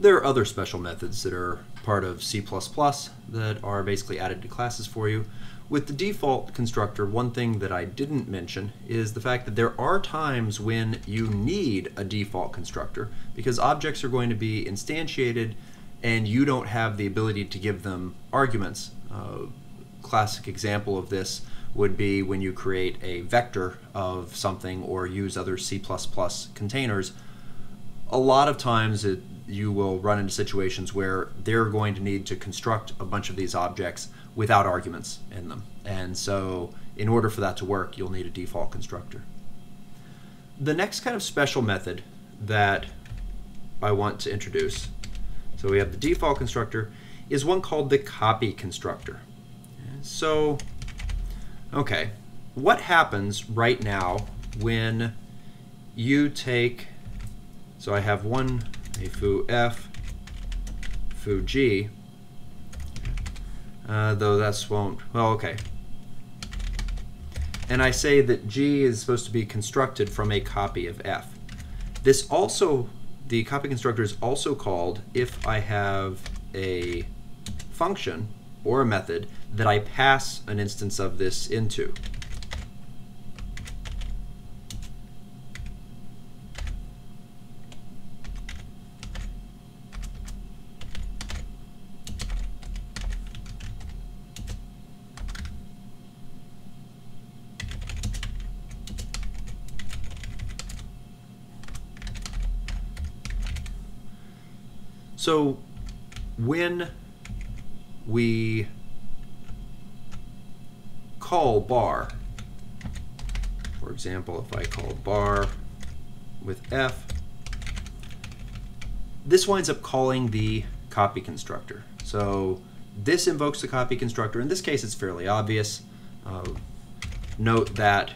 There are other special methods that are part of C++ that are basically added to classes for you. With the default constructor, one thing that I didn't mention is the fact that there are times when you need a default constructor because objects are going to be instantiated and you don't have the ability to give them arguments. Uh, classic example of this would be when you create a vector of something or use other C++ containers. A lot of times it, you will run into situations where they're going to need to construct a bunch of these objects without arguments in them. And so in order for that to work, you'll need a default constructor. The next kind of special method that I want to introduce, so we have the default constructor, is one called the copy constructor. So, okay, what happens right now when you take, so I have one a foo f, foo g, uh, though that's won't, well, okay. And I say that g is supposed to be constructed from a copy of f. This also, the copy constructor is also called if I have a function or a method that I pass an instance of this into. So when we call bar, for example, if I call bar with f, this winds up calling the copy constructor. So this invokes the copy constructor. In this case, it's fairly obvious. Uh, note that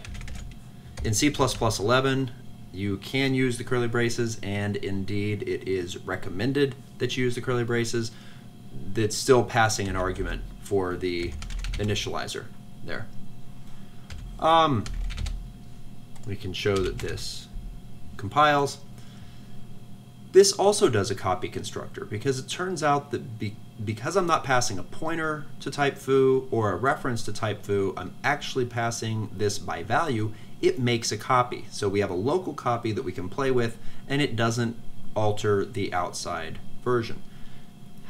in C++11, you can use the curly braces, and indeed it is recommended that you use the curly braces. That's still passing an argument for the initializer there. Um, we can show that this compiles. This also does a copy constructor because it turns out that be, because I'm not passing a pointer to type foo or a reference to type foo, I'm actually passing this by value it makes a copy. So we have a local copy that we can play with, and it doesn't alter the outside version.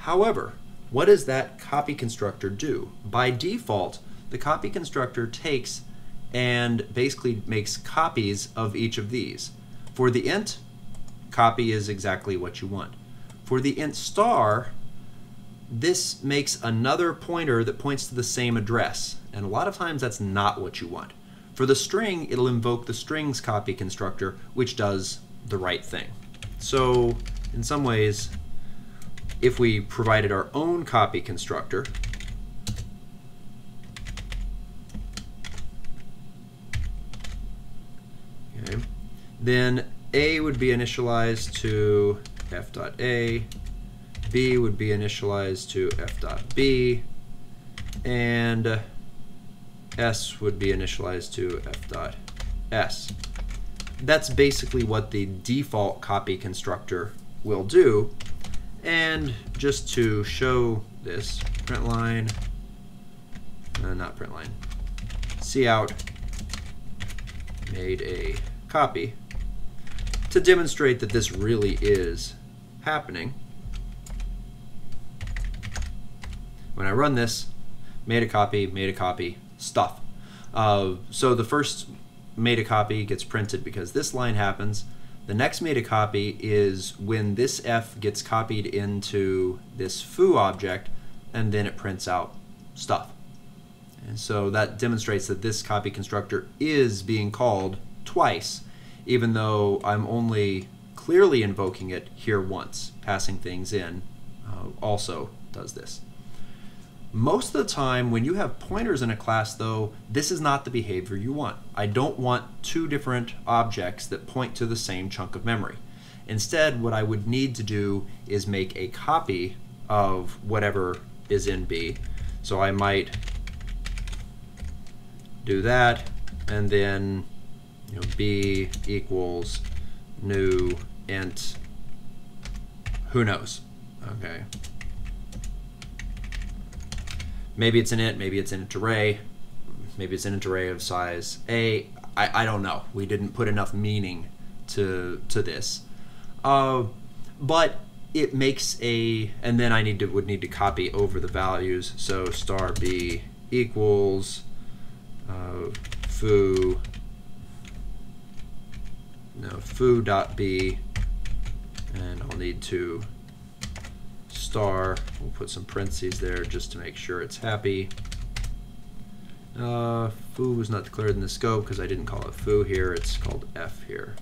However, what does that copy constructor do? By default, the copy constructor takes and basically makes copies of each of these. For the int, copy is exactly what you want. For the int star, this makes another pointer that points to the same address. And a lot of times that's not what you want. For the string, it'll invoke the strings copy constructor, which does the right thing. So in some ways, if we provided our own copy constructor, okay, then A would be initialized to f.a, B would be initialized to f.b, and s would be initialized to f dot s. That's basically what the default copy constructor will do. And just to show this, print line, uh, not print line, cout made a copy to demonstrate that this really is happening. When I run this, made a copy, made a copy, stuff. Uh, so the first made a copy gets printed because this line happens. The next meta copy is when this f gets copied into this foo object, and then it prints out stuff. And so that demonstrates that this copy constructor is being called twice, even though I'm only clearly invoking it here once. Passing things in uh, also does this. Most of the time, when you have pointers in a class, though, this is not the behavior you want. I don't want two different objects that point to the same chunk of memory. Instead, what I would need to do is make a copy of whatever is in B. So I might do that, and then you know, B equals new int Who knows? Okay. Maybe it's an int, maybe it's an int array, maybe it's an int array of size A. I, I don't know. We didn't put enough meaning to to this. Uh, but it makes a and then I need to would need to copy over the values. So star B equals uh, foo no foo dot b and I'll need to star. We'll put some parentheses there just to make sure it's happy. Uh, foo was not declared in the scope because I didn't call it foo here. It's called f here.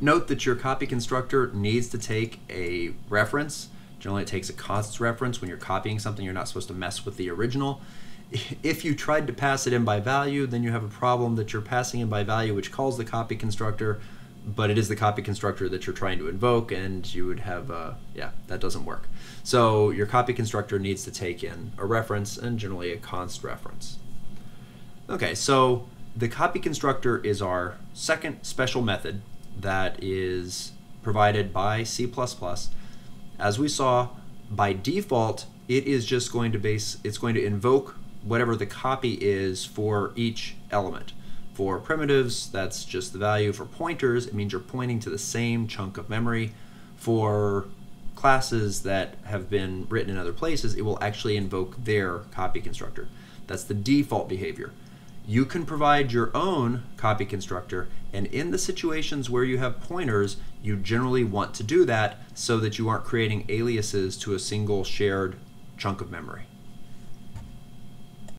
Note that your copy constructor needs to take a reference. Generally it takes a const reference. When you're copying something you're not supposed to mess with the original. If you tried to pass it in by value, then you have a problem that you're passing in by value, which calls the copy constructor, but it is the copy constructor that you're trying to invoke, and you would have, uh, yeah, that doesn't work. So your copy constructor needs to take in a reference and generally a const reference. Okay, so the copy constructor is our second special method that is provided by C++. As we saw, by default, it is just going to base, it's going to invoke whatever the copy is for each element. For primitives, that's just the value. For pointers, it means you're pointing to the same chunk of memory. For classes that have been written in other places, it will actually invoke their copy constructor. That's the default behavior. You can provide your own copy constructor, and in the situations where you have pointers, you generally want to do that so that you aren't creating aliases to a single shared chunk of memory.